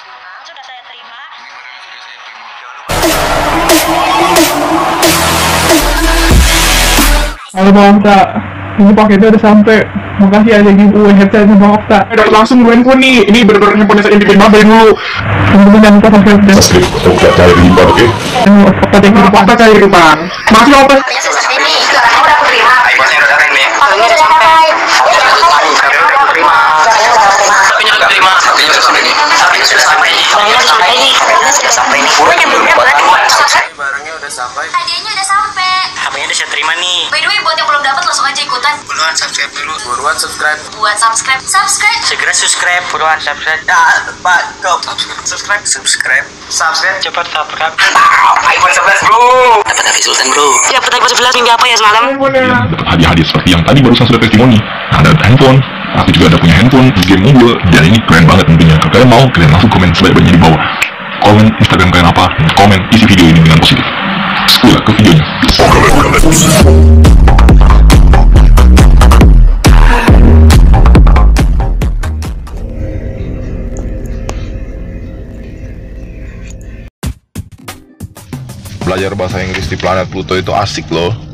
sudah saya terima. Halo Bang Okta, ini paketnya udah sampai. Makasih ada giveaway headsetnya Bang Okta. Udah langsung gue handphone nih. Ini bener-bener handphone yang bikin mabar dulu. Tunggu jangan lupa subscribe dan Oke, cari di depan, oke? Okta Teknik Depan. Apa cari di depan? Masih seperti ini. Sekarang udah aku terima. iPhone-nya udah datang nih. Paketnya udah sampai. Harganya udah aku terima. Paketnya udah aku terima. Sapinya sudah sampai nih. Sapinya sudah sampai nih. Sudah sampai nih. Sudah sampai nih. Barangnya udah sampai Hadiahnya udah sampai. HP-nya udah saya terima nih. By the way, buat yang belum dapat langsung aja ikutan. Buruan subscribe dulu. buruan subscribe Buat subscribe, subscribe. Segera subscribe. Buruan subscribe. Ya, Pak, go. Subscribe. Subscribe. Subscribe. Cepat subscribe. iPhone 11, bro. Dapat HP Sultan, bro. Dapat iPhone 11 minggu apa ya semalam? Hadiah-hadiah seperti yang tadi barusan sudah testimoni ada handphone aku juga ada punya handphone game mobile dan ini keren banget tentunya. Kalau kalian mau kalian langsung komen sebanyak-banyaknya di bawah. Komen instagram kalian apa komen isi video ini dengan positif. Sekolah ke videonya. Belajar bahasa Inggris di planet Pluto itu asik loh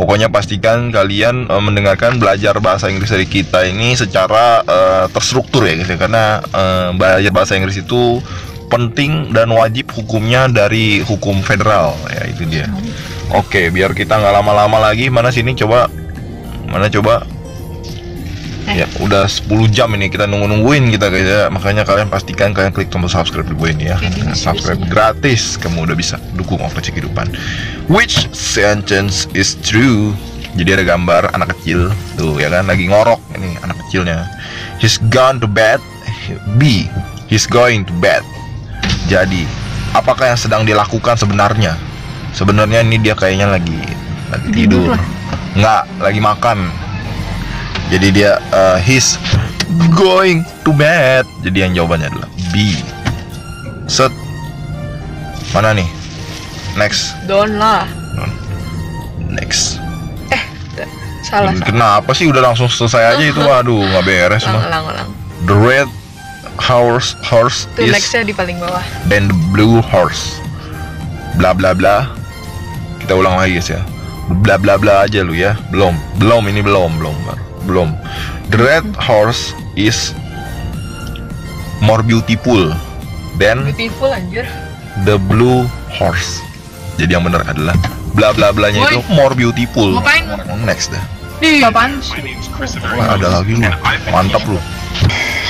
Pokoknya pastikan kalian eh, mendengarkan belajar bahasa Inggris dari kita ini secara eh, terstruktur ya ya karena eh, belajar bahasa Inggris itu penting dan wajib hukumnya dari hukum federal ya itu dia. Oke, biar kita nggak lama-lama lagi. Mana sini? Coba. Mana coba Ya, udah 10 jam ini kita nunggu-nungguin kita guys ya. Makanya kalian pastikan kalian klik tombol subscribe di bawah ini ya. Subscribe gratis, kamu udah bisa dukung Okta Kehidupan. Which sentence is true? Jadi ada gambar anak kecil tuh ya kan lagi ngorok ini anak kecilnya. He's gone to bed. B. He's going to bed. Jadi, apakah yang sedang dilakukan sebenarnya? Sebenarnya ini dia kayaknya lagi lagi tidur. Nggak, lagi makan. Jadi dia uh, he's going to bed. Jadi yang jawabannya adalah B. Set. Mana nih? Next. Don lah. Next. Salah. salah. Kenapa sih udah langsung selesai aja itu? Waduh, nggak beres Ulang, mah. ulang, ulang. The red horse horse Tuh is nextnya di paling bawah. then the blue horse. Bla bla bla. Kita ulang lagi guys ya. Bla bla bla aja lu ya. Belum, belum ini belum, belum, baru. Belum. The red horse is more beautiful than Beautiful anjir. the blue horse. Jadi yang benar adalah bla bla blanya itu more beautiful. Ngapain? Next dah. Apaan? Wah, ada lagi lu. Mantap lu.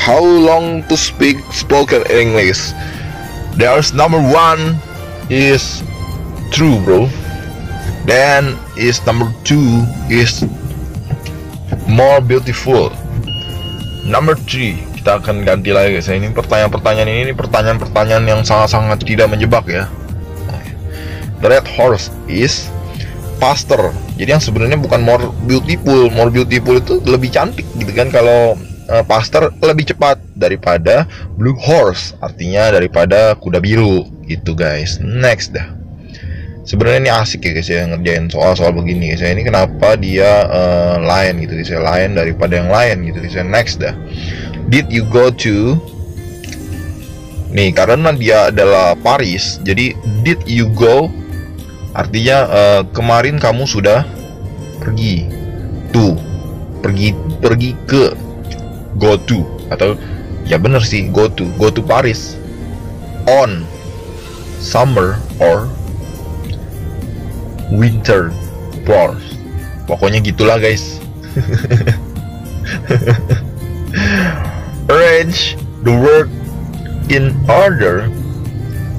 How long to speak spoken English? There's number one is true, bro. Then is number two is more beautiful. Number three kita akan ganti lagi guys. Ini pertanyaan-pertanyaan ini, ini pertanyaan-pertanyaan yang sangat-sangat tidak menjebak ya. The red horse is faster. Jadi yang sebenarnya bukan more beautiful, more beautiful itu lebih cantik gitu kan kalau uh, faster lebih cepat daripada blue horse, artinya daripada kuda biru gitu guys. Next dah. Sebenarnya ini asik ya guys ya ngerjain soal-soal begini guys ya. Ini kenapa dia uh, lain gitu guys ya, lain daripada yang lain gitu guys ya. Next dah. Did you go to Nih, karena dia adalah Paris, jadi did you go artinya eh, kemarin kamu sudah pergi to pergi pergi ke go to atau ya bener sih go to go to Paris on summer or winter for pokoknya gitulah guys. Arrange the word in order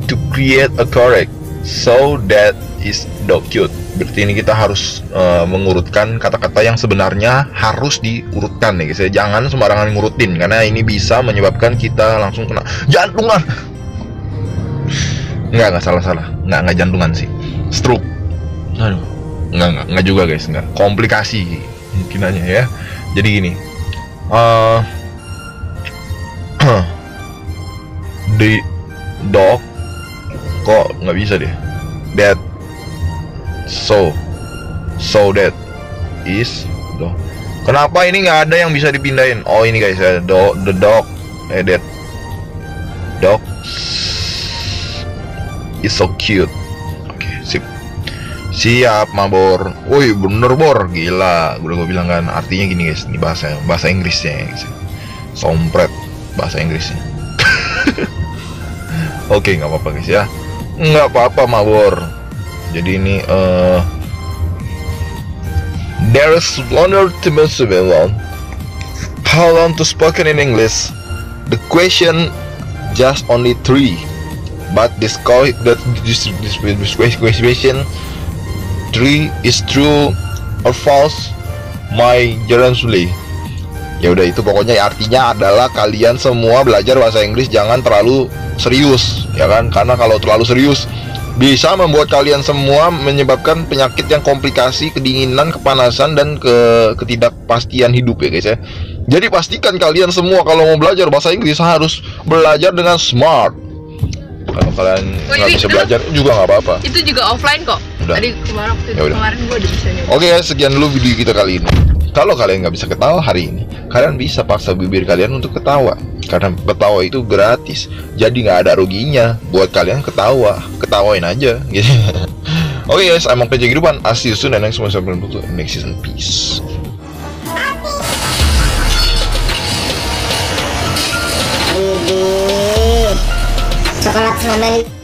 to create a correct so that is cute berarti ini kita harus uh, mengurutkan kata-kata yang sebenarnya harus diurutkan nih guys ya. jangan sembarangan ngurutin karena ini bisa menyebabkan kita langsung kena jantungan. Nggak nggak salah salah nggak nggak jantungan sih. Stroke nggak nggak nggak juga guys nggak. Komplikasi mungkin aja ya. Jadi gini uh, the dog kok nggak bisa deh. That so so that is do kenapa ini nggak ada yang bisa dipindahin? Oh ini guys ya do, the dog eh that dog is so cute. Siap, Mabor. Woi, bener Bor, gila. Udah gue bilang kan, artinya gini guys, ini bahasa bahasa Inggrisnya ya, guys. Sompret bahasa Inggrisnya. Oke, nggak apa-apa guys ya. Nggak apa-apa, Mabor. Jadi ini eh There's one ultimate one. How long to spoken in English? The question just only three, but this that this, this, this question three is true or false. My Jalan Sule. Ya udah itu pokoknya artinya adalah kalian semua belajar bahasa Inggris jangan terlalu serius ya kan karena kalau terlalu serius bisa membuat kalian semua menyebabkan penyakit yang komplikasi, kedinginan, kepanasan dan ke ketidakpastian hidup ya guys ya. Jadi pastikan kalian semua kalau mau belajar bahasa Inggris harus belajar dengan smart. Kalau kalian Oh, nggak ini bisa dulu. belajar juga nggak apa-apa. Itu juga offline kok. Udah. Tadi kemarin waktu Ya itu udah. kemarin gua udah bisa nyoba. Oke guys, sekian dulu video kita kali ini. Kalau kalian nggak bisa ketawa hari ini, kalian bisa paksa bibir kalian untuk ketawa. Karena ketawa itu gratis, jadi nggak ada ruginya buat kalian ketawa. Ketawain aja, gitu. Oke guys, I'm PJ Kehidupan. I'll see you soon and next bertemu next season. Peace. Selamat malam.